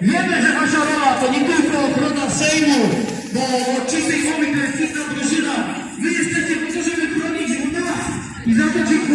Wiemy, że wasza rola to nie tylko ochrona Sejmu, bo od czystej głowy to jest czysta drużyna. Wy jesteście po to, żeby chronić władz i za to dziękuję.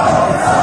Oh,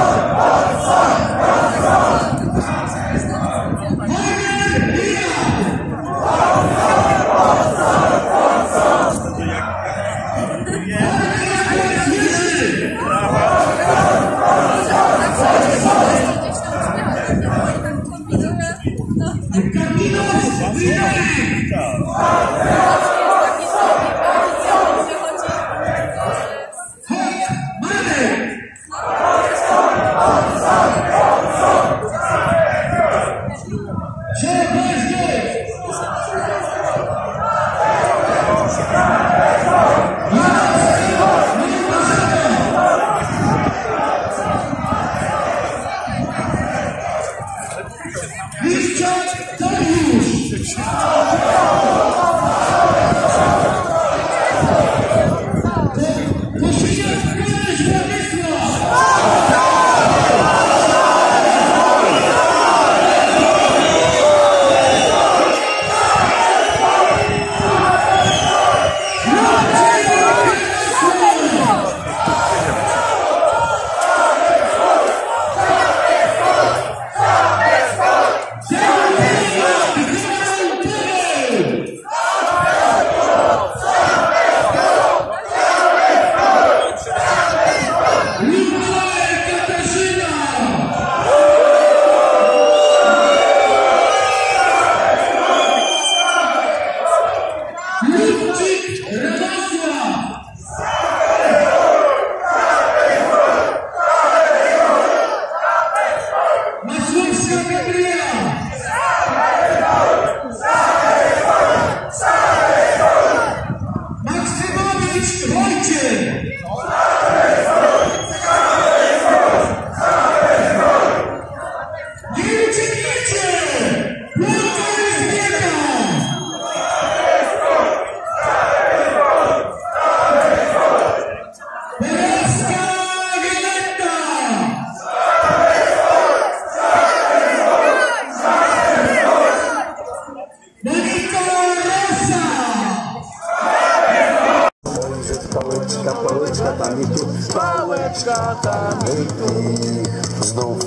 Pałeczka, tam i tu. Znów.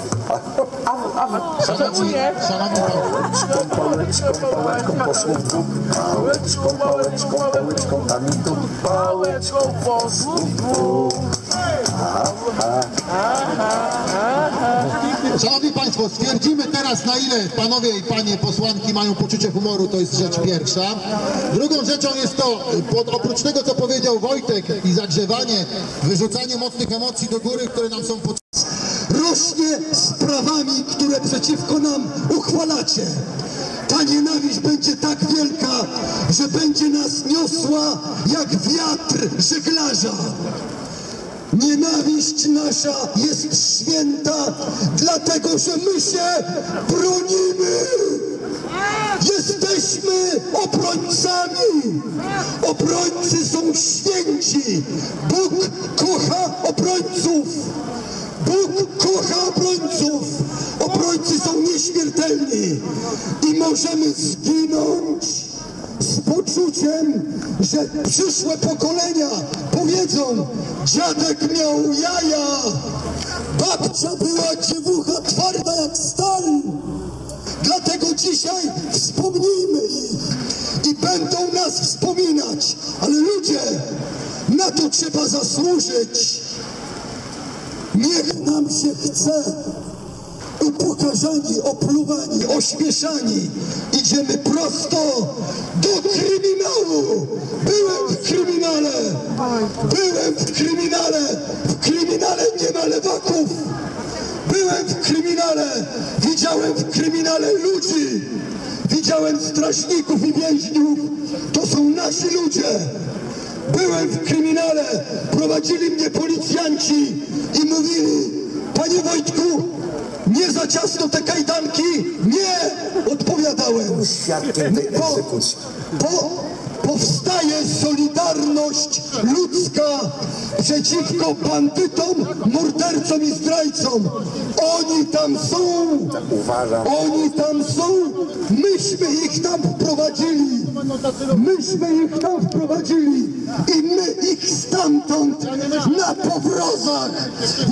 Szanowni, szanowni Pałeczką, pałeczką, pałeczką poszło w dół. Pałeczką, pałeczką, pałeczką, tam i tu. Pałeczką poszło w dół. Szanowni Państwo, stwierdzimy teraz na ile panowie i panie posłanki mają poczucie humoru, to jest rzecz pierwsza. Drugą rzeczą jest to, oprócz tego co powiedział Wojtek i zagrzewanie, wyrzucanie mocnych emocji do góry, które nam są potrzebne. rośnie sprawami, które przeciwko nam uchwalacie. Ta nienawiść będzie tak wielka, że będzie nas niosła jak wiatr żeglarza. Nienawiść nasza jest święta, dlatego że my się bronimy. Jesteśmy obrońcami. Obrońcy są święci. Bóg kocha obrońców. Bóg kocha obrońców. Obrońcy są nieśmiertelni i możemy zginąć z poczuciem, że przyszłe pokolenia powiedzą, dziadek miał jaja, babcia była dziewucha twarda jak stal. Dlatego dzisiaj wspomnijmy ich i będą nas wspominać. Ale ludzie, na to trzeba zasłużyć. Niech nam się chce. Upokarzani, opluwani, ośmieszani. Idziemy prosto do kryminału. Byłem w kryminale. Byłem w kryminale. W kryminale nie ma lewaków. Byłem w kryminale. Widziałem w kryminale ludzi. Widziałem strażników i więźniów. To są nasi ludzie. Byłem w kryminale, prowadzili mnie policjanci i mówili, panie Wojtku, nie za ciasno te kajdanki? Nie, odpowiadałem. Po, powstaje solidarność ludzka przeciwko bandytom, mordercom i zdrajcom. Oni tam są. Uważam. Oni tam są, myśmy ich tam wprowadzili. Myśmy ich tam wprowadzili i my ich stamtąd na powrozach,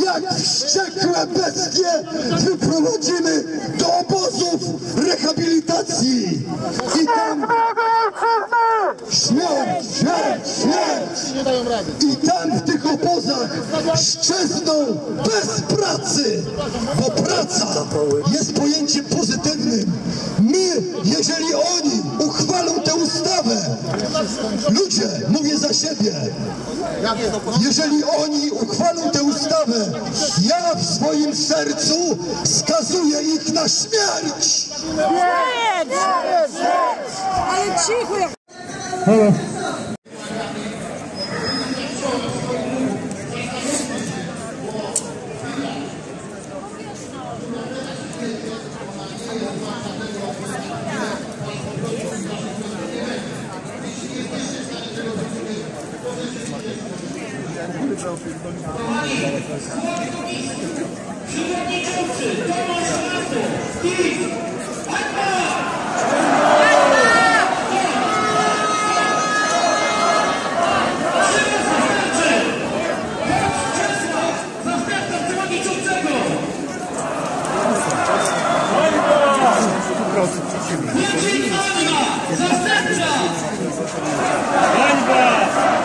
jak wściekłe bestie, wyprowadzimy do obozów rehabilitacji. Śmierć. I tam w tych obozach szczezną bez pracy, bo praca jest pojęciem pozytywnym. My, jeżeli oni uchwalą tę ustawę, ludzie, mówię za siebie, jeżeli oni uchwalą tę ustawę, ja w swoim sercu skazuję ich na śmierć. Jedź! Ale cicho jak... Zastępca przewodniczącego! Wójcik Anna! Zastępca! Hańba!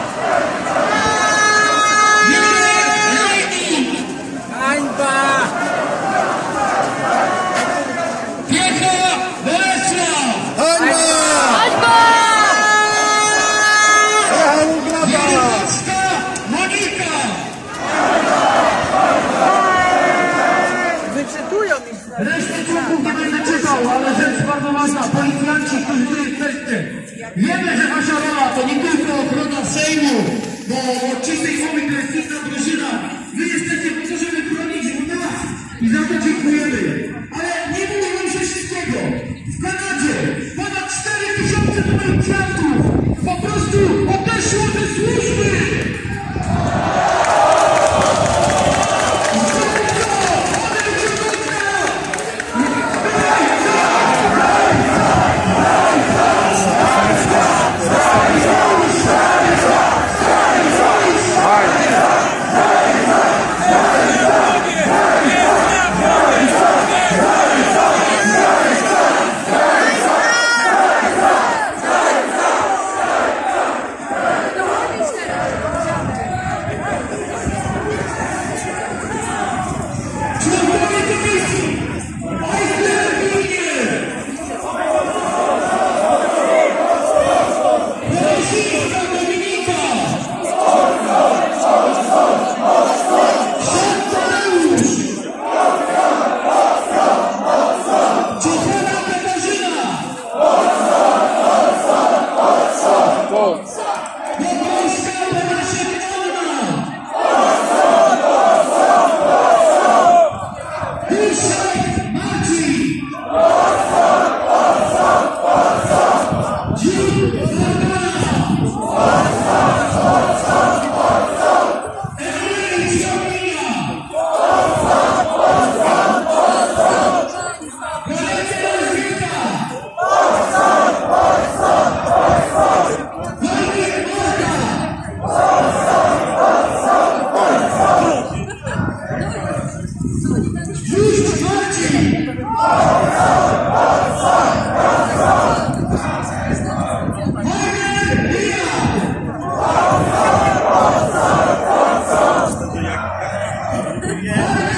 yeah.